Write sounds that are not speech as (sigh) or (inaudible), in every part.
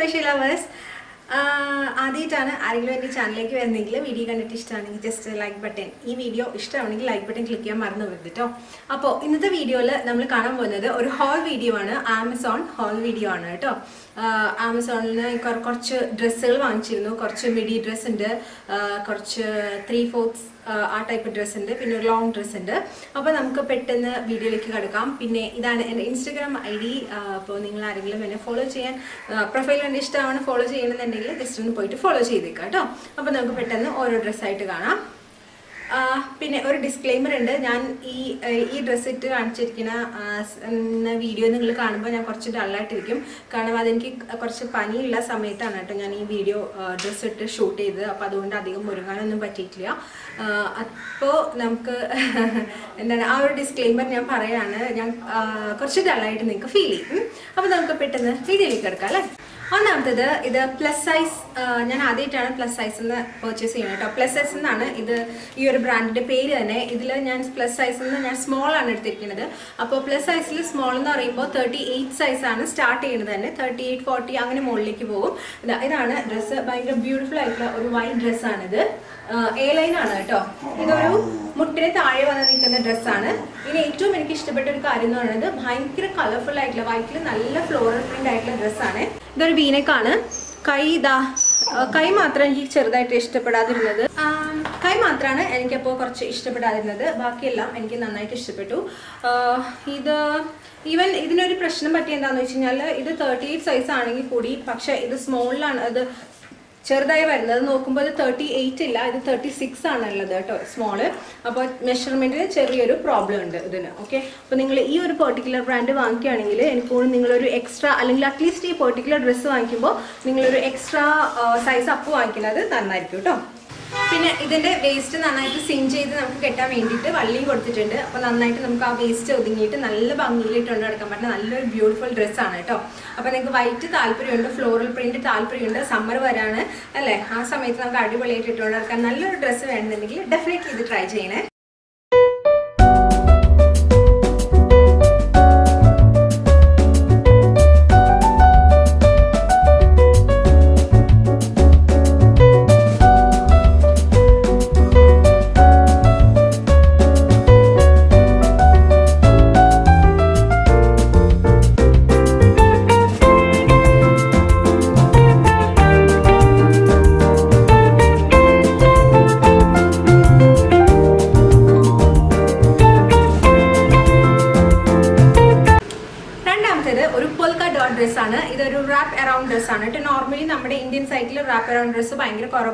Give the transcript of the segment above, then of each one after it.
Fish lovers ആദ്യമായിട്ടാണ് ആരെങ്കിലും എന്റെ ചാനലിലേക്ക് വരുന്നെങ്കിൽ വീഡിയോ കണ്ടിട്ട് ഇഷ്ടമാണെങ്കിൽ ജസ്റ്റ് ലൈക്ക് ബട്ടൺ ഈ വീഡിയോ ഇഷ്ടമാണെങ്കിൽ ലൈക്ക് ബട്ടൺ ക്ലിക്ക് ചെയ്യാൻ മറന്നു പോകരുത് കേട്ടോ അപ്പോൾ ഇന്നത്തെ വീഡിയോയിൽ നമ്മൾ കാണാൻ പോകുന്നത് ഒരു ഹോൾ വീഡിയോ ആണ്. ആമസോൺ ഹോൾ വീഡിയോ ആണ് കേട്ടോ ആമസോണിൽ കുറച്ച് ഡ്രസ്സുകൾ വാങ്ങിച്ചിരുന്നു. കുറച്ച് മിഡി ഡ്രസ്സ് ഉണ്ട്. കുറച്ച് ത്രീ ഫോർത്ത്സ് ആ ടൈപ്പ് ഡ്രസ്സ് ഉണ്ട് പിന്നെ ഒരു ലോങ് ഡ്രസ്സ് ഉണ്ട്. അപ്പോൾ നമുക്ക് പെട്ടെന്ന് വീഡിയോയിലേക്ക് കിടക്കാം. പിന്നെ ഇതാണ് എന്റെ ഇൻസ്റ്റഗ്രാം ഐ ഡി അപ്പോൾ നിങ്ങൾ ആരെങ്കിലും എന്നെ ഫോളോ ചെയ്യാൻ പ്രൊഫൈൽ കണ്ട് ഇഷ്ടമാണ് ഫോളോ ചെയ്യണമെന്നുണ്ടെങ്കിൽ ജസ്റ്റ് ഒന്ന് പോയിട്ട് ഫോളോ ചെയ്തേക്കാം കേട്ടോ. അപ്പോൾ നമുക്ക് പെട്ടെന്ന് ഓരോ ഡ്രസ്സായിട്ട് കാണാം. പിന്നെ ഒരു ഡിസ്ക്ലെയിമർ ഉണ്ട്. ഞാൻ ഈ ഈ ഡ്രസ്സ് ഇട്ട് കാണിച്ചിരിക്കുന്ന വീഡിയോ നിങ്ങൾ കാണുമ്പോൾ ഞാൻ കുറച്ച് ഡള്ളായിട്ടിരിക്കും കാരണം അതെനിക്ക് കുറച്ച് പനിയുള്ള സമയത്താണ് കേട്ടോ ഞാൻ ഈ വീഡിയോ ഡ്രസ്സ് ഇട്ട് ഷൂട്ട് ചെയ്തത്. അപ്പോൾ അതുകൊണ്ട് അധികം മുരുങ്ങാനൊന്നും പറ്റിയിട്ടില്ല. അപ്പോൾ നമുക്ക് (laughs) എന്താണ് ആ ഒരു ഡിസ്ക്ലെയിമർ ഞാൻ പറയാണ്. ഞാൻ കുറച്ച് ഡള്ളായിട്ട് നിങ്ങൾക്ക് ഫീൽ ചെയ്യും. അപ്പോൾ നമുക്ക് പെട്ടെന്ന് വീഡിയോയിലേക്ക് എടുക്കാം അല്ലേ? ഒന്നാമത്തത് ഇത് പ്ലസ് സൈസ് ഞാൻ ആദ്യമായിട്ടാണ് പ്ലസ് സൈസ് നിന്ന് പർച്ചേസ് ചെയ്യുന്നത് കേട്ടോ. പ്ലസ് സൈസ് എന്നാണ് ഇത് ഈ ഒരു ബ്രാൻഡിന്റെ പേര് തന്നെ. ഇതിൽ ഞാൻ പ്ലസ് സൈസിൽ നിന്ന് ഞാൻ സ്മോൾ ആണ് എടുത്തിരിക്കുന്നത്. അപ്പോൾ പ്ലസ് സൈസിൽ സ്മോൾ എന്ന് പറയുമ്പോൾ തേർട്ടി എയ്റ്റ് സൈസ് ആണ് സ്റ്റാർട്ട് ചെയ്യുന്നത് തന്നെ. തേർട്ടി എയ്റ്റ് ഫോർട്ടി അങ്ങനെ മുകളിലേക്ക് പോകും. ഇതാ ഇതാണ് ഡ്രസ്സ് ഭയങ്കര ബ്യൂട്ടിഫുൾ ആയിട്ടുള്ള ഒരു വൈറ്റ് ഡ്രസ്സാണിത് എ ലൈൻ ആണ് കേട്ടോ. ഇതൊരു മുട്ടിന് താഴെ വന്ന് നിൽക്കുന്ന ഡ്രസ്സാണ് ഇനി ഏറ്റവും എനിക്ക് ഇഷ്ടപ്പെട്ട ഒരു കാര്യം എന്ന് പറയുന്നത് ഭയങ്കര കളർഫുൾ ആയിട്ടുള്ള വൈറ്റിൽ നല്ല ഫ്ലോറൽ പ്രിന്റ് ആയിട്ടുള്ള ഡ്രസ്സാണ് ഇതൊരു വീനക്കാണ് കൈ ഇതാ കൈ മാത്രം എനിക്ക് ചെറുതായിട്ട് ഇഷ്ടപ്പെടാതിരുന്നത്. കൈ മാത്രമാണ് എനിക്കപ്പോൾ കുറച്ച് ഇഷ്ടപ്പെടാതിരുന്നത്. ബാക്കിയെല്ലാം എനിക്ക് നന്നായിട്ട് ഇഷ്ടപ്പെട്ടു. ഇത് ഈവൻ ഇതിനൊരു പ്രശ്നം പറ്റി എന്താണെന്ന് വെച്ച് കഴിഞ്ഞാൽ ഇത് തേർട്ടി എയ്റ്റ് സൈസ് ആണെങ്കിൽ കൂടി പക്ഷേ ഇത് സ്മോളിലാണ് അത് ചെറുതായി വരുന്നത്. നോക്കുമ്പോൾ ഇത് തേർട്ടി എയ്റ്റ് ഇല്ല. ഇത് തേർട്ടി സിക്സ് ആണുള്ളത് കേട്ടോ സ്മോൾ അപ്പോൾ മെഷർമെന്റിന് ചെറിയൊരു പ്രോബ്ലം ഉണ്ട് ഇതിന്. ഓക്കെ അപ്പോൾ നിങ്ങൾ ഈ ഒരു പെർട്ടിക്കുലർ ബ്രാൻഡ് വാങ്ങിക്കുകയാണെങ്കിൽ എനിക്ക് നിങ്ങളൊരു എക്സ്ട്രാ അല്ലെങ്കിൽ അറ്റ്ലീസ്റ്റ് ഈ പെർട്ടിക്കുലർ ഡ്രസ്സ് വാങ്ങിക്കുമ്പോൾ നിങ്ങളൊരു എക്സ്ട്രാ സൈസ് അപ്പ് വാങ്ങിക്കുന്നത് നന്നായിരിക്കും കേട്ടോ. പിന്നെ ഇതിന്റെ വേസ്റ്റ് നന്നായിട്ട് സിം ചെയ്ത് നമുക്ക് കെട്ടാൻ വേണ്ടിയിട്ട് വള്ളിയും കൊടുത്തിട്ടുണ്ട്. അപ്പോൾ നന്നായിട്ട് നമുക്ക് ആ വേസ്റ്റ് ഒതുങ്ങിയിട്ട് നല്ല ഭംഗിയിലിട്ട് കൊണ്ട് നടക്കാൻ പറ്റുന്ന നല്ലൊരു ബ്യൂട്ടിഫുൾ ഡ്രസ്സാണ് കേട്ടോ. അപ്പോൾ നിങ്ങൾക്ക് വൈറ്റ് താല്പര്യമുണ്ട് ഫ്ലോറൽ പ്രിന്റ് താല്പര്യമുണ്ട് സമ്മർ വരാണ് അല്ലേ? ആ സമയത്ത് നമുക്ക് അടിപൊളിയായിട്ട് ഇട്ടുകൊണ്ട് നടക്കാൻ നല്ലൊരു ഡ്രസ്സ് വേണമെന്നുണ്ടെങ്കിൽ ഡെഫിനറ്റ്ലി ഇത് ട്രൈ ചെയ്യണേ.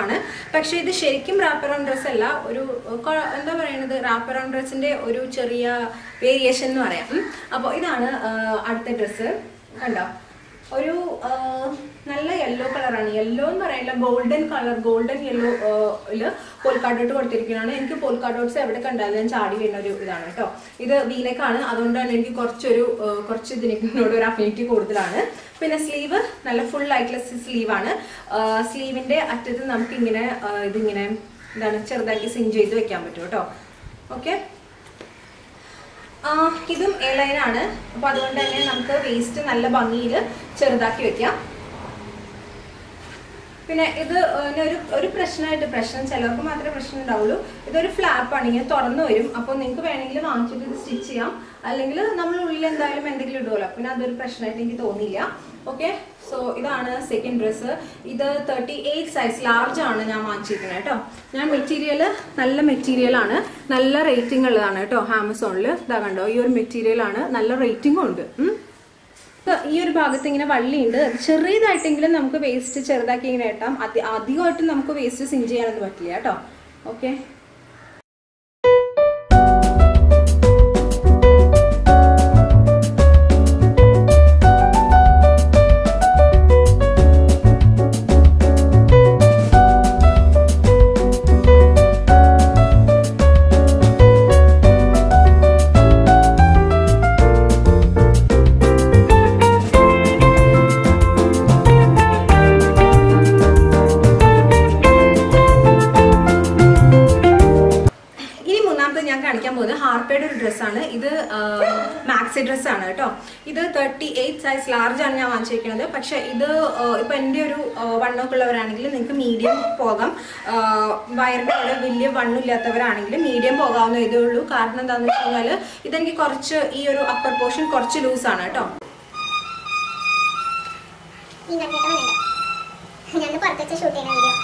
കുറവാണ് പക്ഷേ ഇത് ശരിക്കും റാപ്പർ ഓൺ ഡ്രസ് അല്ല. ഒരു എന്താ പറയുന്നത് റാപ്പർ ഓൺ ഡ്രസ്സിന്റെ ഒരു ചെറിയ വേരിയേഷൻ എന്ന് പറയാം. അപ്പോൾ ഇതാണ് അടുത്ത ഡ്രസ്സ് കണ്ടോ? ഒരു നല്ല യെല്ലോ കളറാണ് യെല്ലോ എന്ന് പറയില്ല golden colour golden yellow polka dot കൊടുത്തിരിക്കുന്നതാണ്. എനിക്ക് പോൽക്കാഡോട്ട്സ് എവിടെ കണ്ടാലും ഞാൻ ചാടി വരുന്ന ഒരു ഇതാണ് കേട്ടോ ഇത് വീനക്കാണ് അതുകൊണ്ടാണ് എനിക്ക് കുറച്ചൊരു കുറച്ച് ഇതിനോട് ഒരു അഫിനിറ്റി കൂടുതലാണ്. പിന്നെ സ്ലീവ് നല്ല ഫുൾ ആയിട്ടുള്ള സ്ലീവാണ് സ്ലീവിന്റെ അറ്റത്ത് നമുക്കിങ്ങനെ ഇതിങ്ങനെ എന്താണ് ചെറുതാക്കി സിഞ്ച് ചെയ്ത് വെക്കാൻ പറ്റും കേട്ടോ ഓക്കെ ഇതും എ ലൈനാണ് അപ്പൊ അതുകൊണ്ട് തന്നെ നമുക്ക് വേസ്റ്റ് നല്ല ഭംഗിയിൽ ചെറുതാക്കി വെക്കാം. പിന്നെ ഇത് ഒരു ഒരു പ്രശ്നമായിട്ട് പ്രശ്നം ചിലർക്ക് മാത്രമേ പ്രശ്നം ഉണ്ടാവുള്ളൂ. ഇതൊരു ഫ്ലാപ്പാണ് ഇങ്ങനെ തുറന്നു വരും. അപ്പോൾ നിങ്ങൾക്ക് വേണമെങ്കിൽ വാങ്ങിച്ചിട്ട് ഇത് സ്റ്റിച്ച് ചെയ്യാം. അല്ലെങ്കിൽ നമ്മൾ ഉള്ളിൽ എന്തായാലും എന്തെങ്കിലും ഇടുമല്ലോ പിന്നെ അതൊരു പ്രശ്നമായിട്ട് എനിക്ക് തോന്നിയില്ല. ഓക്കെ സോ ഇതാണ് സെക്കൻഡ് ഡ്രസ്സ് ഇത് തേർട്ടി എയ്റ്റ് സൈസ് ലാർജ് ആണ് ഞാൻ വാങ്ങിച്ചിരിക്കുന്നത് കേട്ടോ. ഞാൻ മെറ്റീരിയൽ നല്ല മെറ്റീരിയൽ ആണ്. നല്ല റേറ്റിംഗ് ഉള്ളതാണ് കേട്ടോ ആമസോണിൽ ഇതാ കണ്ടോ ഈ ഒരു മെറ്റീരിയൽ ആണ്. നല്ല റേറ്റിംഗും ഉണ്ട്. ഈ ഒരു ഭാഗത്ത് ഇങ്ങനെ വള്ളിയുണ്ട്. ചെറിയതായിട്ടെങ്കിലും നമുക്ക് വേസ്റ്റ് ചെറുതാക്കി ഇങ്ങനെ ഇട്ടാം. അധികമായിട്ട് നമുക്ക് വേസ്റ്റ് സിഞ്ച് ചെയ്യാനൊന്നും പറ്റില്ല കേട്ടോ. ഓക്കെ സൈസ് ലാർജ് ആണ് ഞാൻ വാങ്ങിച്ചിരിക്കുന്നത്. പക്ഷെ ഇത് ഇപ്പൊ എന്റെ ഒരു വണ്ണൊക്കെ ഉള്ളവരാണെങ്കിൽ നിങ്ങൾക്ക് മീഡിയം പോകാം. വയറിന്റെ അവിടെ വലിയ വണ്ണില്ലാത്തവരാണെങ്കിൽ മീഡിയം പോകാവുന്ന ഇതേ ഉള്ളൂ കാരണം എന്താണെന്ന് വെച്ച് കഴിഞ്ഞാൽ ഇതെനിക്ക് കുറച്ച് ഈ ഒരു അപ്പർ പോർഷൻ കുറച്ച് ലൂസാണ് കേട്ടോ. ഞാൻ പുറത്ത് ഷൂട്ട് ചെയ്യുന്ന വീഡിയോ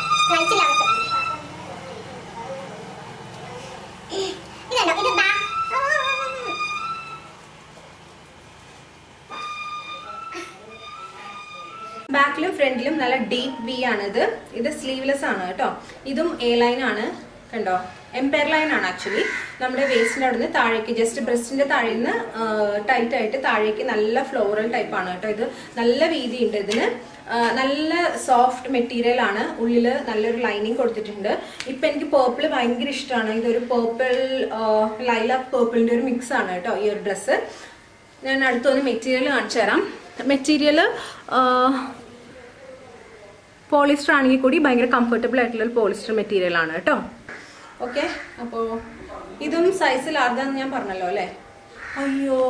ബാക്കിലും ഫ്രണ്ടിലും നല്ല ഡീപ്പ് വി ആണ് ഇത് ഇത് സ്ലീവ്ലെസ് ആണ് കേട്ടോ. ഇതും എ ലൈൻ ആണ് കണ്ടോ? എംപയർ ലൈൻ ആണ് ആക്ച്വലി നമ്മുടെ വേസ്റ്റിന്റെ അവിടെ നിന്ന് താഴേക്ക് ജസ്റ്റ് ബ്രസ്റ്റിന്റെ താഴെ നിന്ന് ടൈറ്റ് ആയിട്ട് താഴേക്ക് നല്ല ഫ്ലോറൽ ടൈപ്പ് ആണ് കേട്ടോ ഇത്. നല്ല വീതി ഉണ്ട് ഇതിന്. നല്ല സോഫ്റ്റ് മെറ്റീരിയൽ ആണ്. ഉള്ളിൽ നല്ലൊരു ലൈനിങ് കൊടുത്തിട്ടുണ്ട്. ഇപ്പം എനിക്ക് പേർപ്പിൾ ഭയങ്കര ഇഷ്ടമാണ്. ഇതൊരു പേർപ്പിൾ ലൈലാക്ക് പേർപ്പിളിന്റെ ഒരു മിക്സ് ആണ് കേട്ടോ ഈ ഒരു ഡ്രസ്സ് ഞാൻ അടുത്തൊന്ന് മെറ്റീരിയൽ കാണിച്ചു തരാം മെറ്റീരിയൽ പോളിസ്റ്റർ ആണെങ്കിൽ കൂടി ഭയങ്കര കംഫർട്ടബിൾ ആയിട്ടുള്ള ഒരു പോളിസ്റ്റർ മെറ്റീരിയൽ ആണ് കേട്ടോ. ഓക്കെ അപ്പോൾ ഇതും സൈസ് ലാർജാന്ന് ഞാൻ പറഞ്ഞല്ലോ അല്ലേ? അയ്യോ.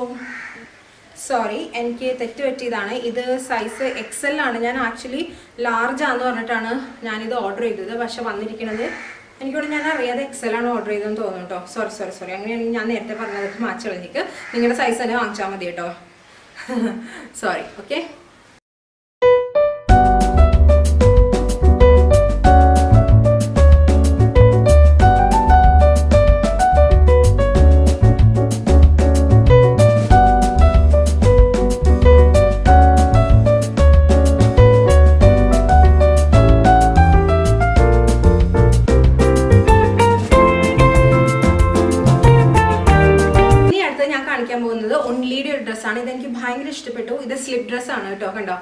സോറി എനിക്ക് തെറ്റ് പറ്റിയതാണ്. ഇത് സൈസ് എക്സൽ ആണ്. ഞാൻ ആക്ച്വലി ലാർജ് ആന്ന് പറഞ്ഞിട്ടാണ് ഞാനിത് ഓർഡർ ചെയ്തത്. പക്ഷെ വന്നിരിക്കുന്നത് എനിക്കിവിടെ ഞാൻ അറിയാതെ എക്സൽ ആണ് ഓർഡർ ചെയ്തതെന്ന് തോന്നുന്നു കേട്ടോ. സോറി സോറി സോറി അങ്ങനെയാണെങ്കിൽ ഞാൻ നേരത്തെ പറഞ്ഞത് മാച്ച് നിങ്ങളുടെ സൈസ് തന്നെ വാങ്ങിച്ചാൽ മതി കേട്ടോ. (laughs) സോറി ഓക്കെ കാണിക്കാൻ പോകുന്നത്. ഒൺലിയുടെ ഒരു ഡ്രസ്സാണ് ഇതെനിക്ക് ഭയങ്കര ഇഷ്ടപ്പെട്ടു. ഇത് സ്ലിപ്പ് ഡ്രസ്സാണ് കേട്ടോ കണ്ടോ?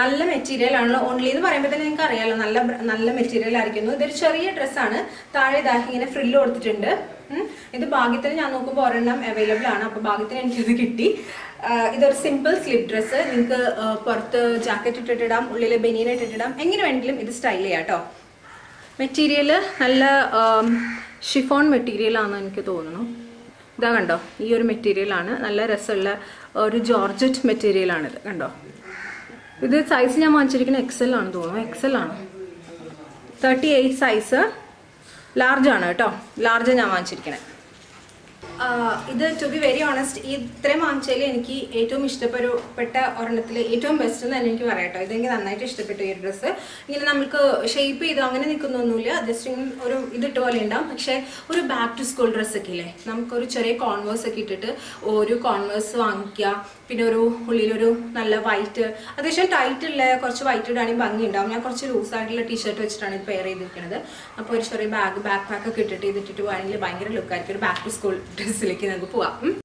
നല്ല മെറ്റീരിയൽ ആണല്ലോ. ഓൺലി എന്ന് പറയുമ്പോൾ തന്നെ നിങ്ങൾക്ക് അറിയാലോ നല്ല നല്ല മെറ്റീരിയൽ ആയിരിക്കുന്നു. ഇതൊരു ചെറിയ ഡ്രസ്സാണ് താഴെ ഇതാക്കി ഇങ്ങനെ ഫ്രില്ല് കൊടുത്തിട്ടുണ്ട്. ഇത് ഭാഗ്യത്തിന് ഞാൻ നോക്കുമ്പോൾ ഒരെണ്ണം അവൈലബിൾ ആണ്. അപ്പോൾ ഭാഗ്യത്തിന് എനിക്കിത് കിട്ടി. ഇതൊരു സിമ്പിൾ സ്ലിപ്പ് ഡ്രസ്സ് നിങ്ങൾക്ക് പുറത്ത് ജാക്കറ്റ് ഇട്ടിട്ടിടാം ഉള്ളിൽ ബനിയൻ ഇട്ടിട്ടിടാം. എങ്ങനെ വേണമെങ്കിലും ഇത് സ്റ്റൈൽ ചെയ്യാം കേട്ടോ. മെറ്റീരിയൽ നല്ല ഷിഫോൺ മെറ്റീരിയൽ ആണെന്ന് എനിക്ക് തോന്നുന്നു. ഇതാ കണ്ടോ ഈ ഒരു മെറ്റീരിയലാണ് നല്ല രസമുള്ള ഒരു ജോർജറ്റ് മെറ്റീരിയലാണിത് കണ്ടോ. ഇത് സൈസ് ഞാൻ വാങ്ങിച്ചിരിക്കുന്നത് എക്സൽ ആണ് തോന്നുന്നു. എക്സൽ ആണ്. തേർട്ടി എയ്റ്റ് സൈസ് ലാർജ് ആണ് കേട്ടോ. ലാർജ് ഞാൻ വാങ്ങിച്ചിരിക്കുന്നത്. ഇത് ടു ബി വെരി ഓണസ്റ്റ് ഈ ഇത്രയും വാങ്ങിച്ചതിൽ എനിക്ക് ഏറ്റവും ഇഷ്ടപ്പെട്ട ഒരെണ്ണത്തിൽ ഏറ്റവും ബെസ്റ്റ് എന്ന് തന്നെ എനിക്ക് പറയാം കേട്ടോ. ഇതെനിക്ക് നന്നായിട്ട് ഇഷ്ടപ്പെട്ടു ഈ ഡ്രസ്സ് ഇങ്ങനെ നമുക്ക് ഷേപ്പ് ചെയ്ത് അങ്ങനെ നിൽക്കുന്നൊന്നുമില്ല. ജസ്റ്റ് ഇങ്ങനെ ഒരു ഇതിട്ട് പോലെ ഉണ്ടാവും. പക്ഷേ ഒരു ബാക്ക് ടു സ്കൂൾ ഡ്രസ്സൊക്കെ ഇല്ലേ? നമുക്കൊരു ചെറിയ കോൺവേഴ്സ് ഒക്കെ ഇട്ടിട്ട് ഒരു കോൺവേഴ്സ് വാങ്ങിക്കുക. പിന്നെ ഒരു ഉള്ളിലൊരു നല്ല വൈറ്റ് അത്യാവശ്യം ടൈറ്റ് ഉള്ള കുറച്ച് വൈറ്റ് ഇടാണെങ്കിൽ ഭംഗി ഉണ്ടാവും ഞാൻ കുറച്ച് ലൂസ് ആയിട്ടുള്ള ടീഷർട്ട് വെച്ചിട്ടാണ് ഇത് പെയർ ചെയ്തിരിക്കുന്നത്. അപ്പോൾ ഒരു ചെറിയ ബാഗ് ബാക്ക് പാക്ക് ഒക്കെ ഇട്ടിട്ട് ഇതിട്ടിട്ട് പോകാണെങ്കിൽ ഭയങ്കര ലുക്കായിരിക്കും ഒരു ബാക്ക് ടു സ്കൂൾ ഡ്രസ്സിലേക്ക് നമുക്ക് പോവാം.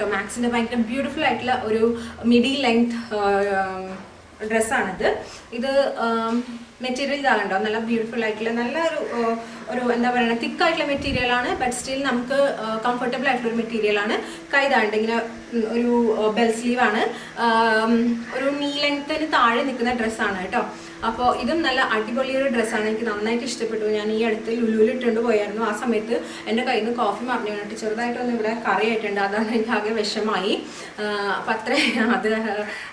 കേട്ടോ. മാക്സിന്റെ ഭയങ്കര ബ്യൂട്ടിഫുൾ ആയിട്ടുള്ള ഒരു മിഡി ലെങ്ത് ഡ്രസ്സാണിത്. ഇത് മെറ്റീരിയൽ ഇതാകണ്ടോ നല്ല ബ്യൂട്ടിഫുൾ ആയിട്ടുള്ള നല്ല ഒരു ഒരു എന്താ പറയുക തിക്കായിട്ടുള്ള മെറ്റീരിയൽ ആണ് ബട്ട് സ്റ്റിൽ നമുക്ക് കംഫർട്ടബിൾ ആയിട്ടുള്ള ഒരു മെറ്റീരിയൽ ആണ്. കൈ ഇതാണ്ട് ഇങ്ങനെ ഒരു ബെൽ സ്ലീവാണ് ഒരു നീ ലെങ്ത്തിന് താഴെ നിൽക്കുന്ന ഡ്രസ്സാണ് കേട്ടോ. അപ്പോൾ ഇതും നല്ല അടിപൊളി ഒരു ഡ്രസ്സാണ് എനിക്ക് നന്നായിട്ട് ഇഷ്ടപ്പെട്ടു. ഞാൻ ഈ അടുത്ത് ലുലുവിൽ ഇട്ടുകൊണ്ട് പോയായിരുന്നു. ആ സമയത്ത് എന്റെ കയ്യിൽ നിന്ന് കോഫി മറിഞ്ഞു വീണിട്ട് ചെറുതായിട്ടൊന്നും ഇവിടെ കറി ആയിട്ടുണ്ട്. അതാണ് എനിക്ക് ആകെ വിഷമായി. അപ്പം അത്ര. അത്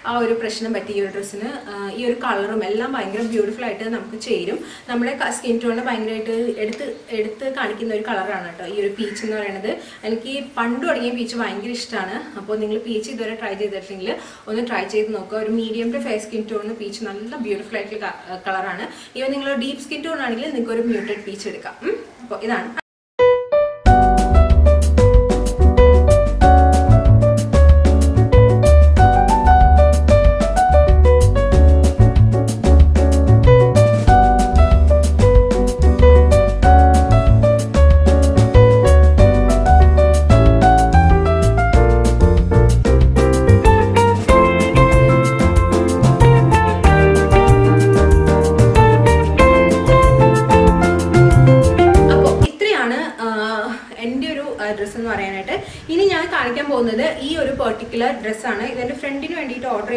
ആ ഒരു പ്രശ്നം പറ്റി ഈ ഒരു ഡ്രസ്സിന് ഈ ഒരു കളറും എല്ലാം ഭയങ്കര ബ്യൂട്ടിഫുൾ ആയിട്ട് നമുക്ക് ചേരും. നമ്മുടെ സ്കിൻ ടോണിന് ഭയങ്കരമായിട്ട് എടുത്ത് എടുത്ത് കാണിക്കുന്ന ഒരു കളറാണ് കേട്ടോ ഈ ഒരു പീച്ച് എന്ന് പറയുന്നത് എനിക്ക് പണ്ട് തുടങ്ങിയ പീച്ച് ഭയങ്കര ഇഷ്ടമാണ് അപ്പോൾ നിങ്ങൾ പീച്ച് ഇതുവരെ ട്രൈ ചെയ്തിട്ടുണ്ടെങ്കിൽ ഒന്ന് ട്രൈ ചെയ്ത് നോക്കുക. ഒരു മീഡിയം ടു ഫേസ് സ്കിൻ ടോണിന് പീച്ച് നല്ല ബ്യൂട്ടിഫുൾ ആയിട്ടുള്ള കളറാണ്. ഇവ നിങ്ങൾ ഡീപ് സ്കിൻ ടോൺ ആണെങ്കിൽ നിങ്ങൾക്ക് ഒരു മ്യൂട്ടഡ് പീച്ച് എടുക്കാം അപ്പോൾ ഇതാണ്.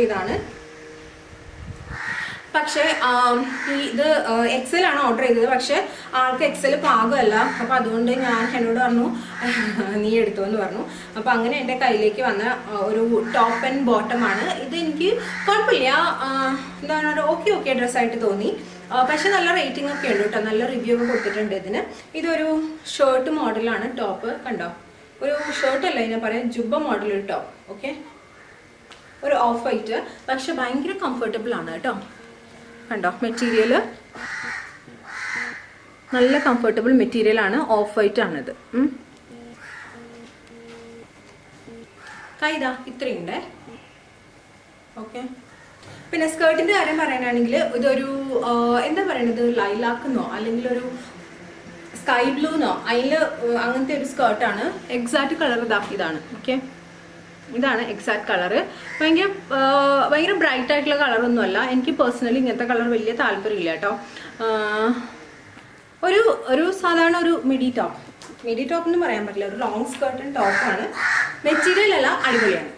വേണ്ടിയിട്ട് പക്ഷെ ഇത് എക്സലാണ് ഓർഡർ ചെയ്തത്. പക്ഷെ ആൾക്ക് എക്സൽ പാകമല്ല. അപ്പോൾ അതുകൊണ്ട് ഞാൻ എന്നോട് പറഞ്ഞു നീ എടുത്തോ എന്ന് പറഞ്ഞു. അപ്പോൾ അങ്ങനെ എന്റെ കയ്യിലേക്ക് വന്ന ഒരു ടോപ്പ് ആൻഡ് ബോട്ടം ആണ്. ഇത് എനിക്ക് കുഴപ്പമില്ല. എന്താ എന്താണ് ഓക്കെ ഓക്കെ ഡ്രസ്സായിട്ട് തോന്നി. പക്ഷെ നല്ല റേറ്റിംഗ് ഒക്കെ ഉണ്ട് കേട്ടോ. നല്ല റിവ്യൂ ഒക്കെ കൊടുത്തിട്ടുണ്ട് ഇതിന്. ഇതൊരു ഷർട്ട് മോഡലാണ് ടോപ്പ് കണ്ടോ? ഒരു ഷർട്ട് അല്ല ഇതിനെ പറയാം ജുബ മോഡൽ ഒരു ടോപ്പ് ഓക്കെ ഒരു ഓഫ് വൈറ്റ് പക്ഷെ ഭയങ്കര കംഫർട്ടബിൾ ആണ് കേട്ടോ. കണ്ടോ? മെറ്റീരിയൽ നല്ല കംഫർട്ടബിൾ മെറ്റീരിയൽ ആണ് ഓഫ് വൈറ്റ് ആണിത്. കൈതാ ഇത്രയുണ്ട്. ഓക്കെ പിന്നെ സ്കേർട്ടിന്റെ കാര്യം പറയാനാണെങ്കിൽ ഇതൊരു എന്താ പറയണത്? ലൈലാക്കുന്നോ? അല്ലെങ്കിൽ ഒരു സ്കൈ ബ്ലൂന്നോ അതിൽ അങ്ങനത്തെ ഒരു സ്കേർട്ടാണ് എക്സാക്ട് കളർ ഇതാക്കിയതാണ് ഓക്കെ ഇതാണ് എക്സാക്ട് കളർ ഭയങ്കര ഭയങ്കര ബ്രൈറ്റ് ആയിട്ടുള്ള കളറൊന്നുമല്ല എനിക്ക് പേഴ്സണലി ഇങ്ങനത്തെ കളർ വലിയ താല്പര്യമില്ല കേട്ടോ. ഒരു ഒരു സാധാരണ ഒരു മിഡി ടോപ്പ് മിഡി ടോപ്പ് എന്ന് പറയാൻ പറ്റില്ല. ഒരു ലോങ് സ്കേർട്ടൻ ടോപ്പാണ് മെറ്റീരിയൽ അല്ല അടിപൊളിയാണ്.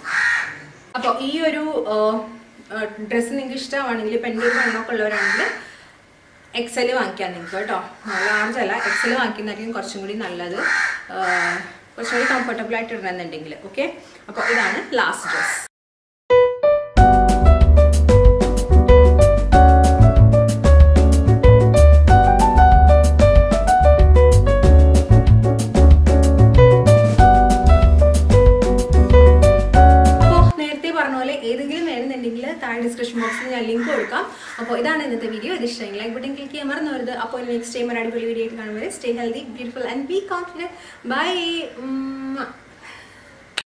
അപ്പോൾ ഈ ഒരു ഡ്രസ്സ് നിങ്ങൾക്ക് ഇഷ്ടമാണെങ്കിൽ എന്റെ പെണ്ണൊക്കെ ഉള്ളവരാണെങ്കിൽ എക്സൽ വാങ്ങിക്കാൻ നിങ്ങൾക്ക് കേട്ടോ. ലാർജ് അല്ല. എക്സൽ വാങ്ങിക്കുന്നതായിരിക്കും കുറച്ചും കൂടി നല്ലത്. ആ, കുറച്ചും കൂടി കംഫർട്ടബിൾ ആയിട്ട് ഇടണമെന്നുണ്ടെങ്കിൽ ഓക്കെ അപ്പോൾ ഇതാണ് ലാസ്റ്റ് ഡ്രസ് മറന്നവരുത് അപ്പോൾ നെക്സ്റ്റ് ടൈം ഒരു അടിപൊളി വീഡിയോ ആയിട്ട് കാണുമ്പോൾ stay healthy beautiful and be confident bye